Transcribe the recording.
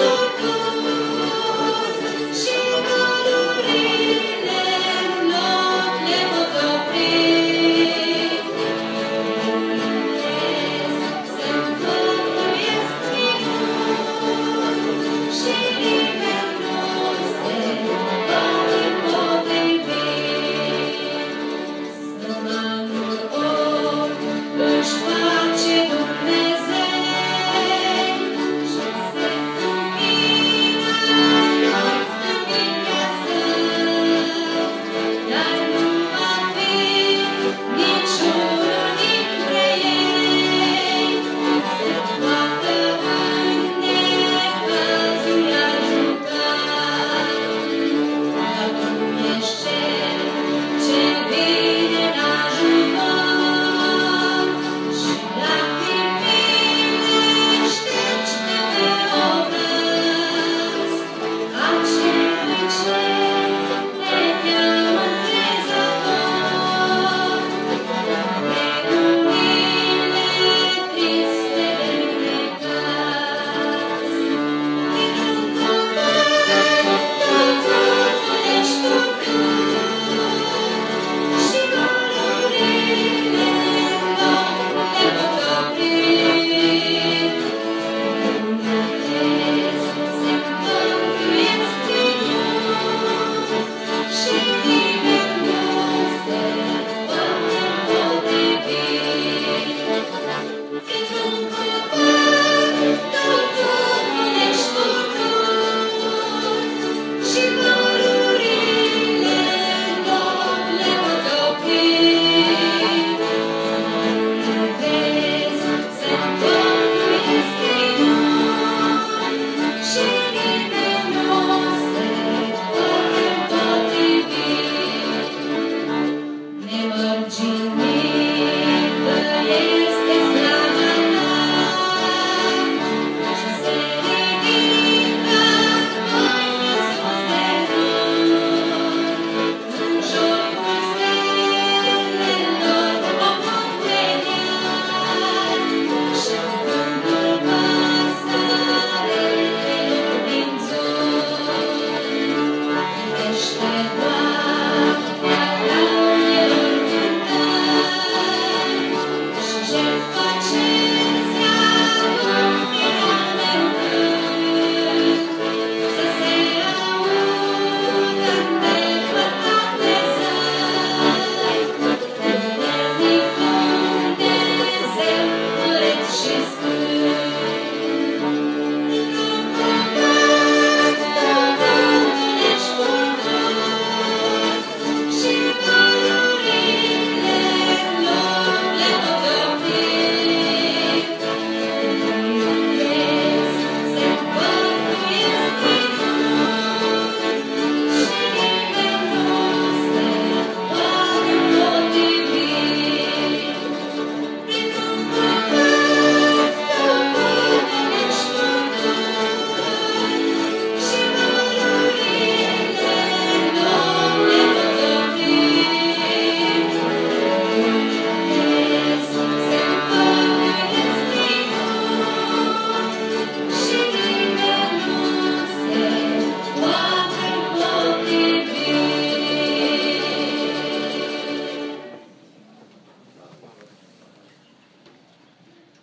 Lord.